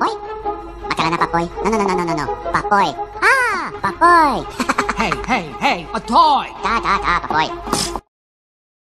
Papoy? Matala na, Papoy. No, no, no, no, no, no, no. Papoy. Ah! Papoy! Hey, hey, hey, a toy! Ta, ta, ta, Papoy.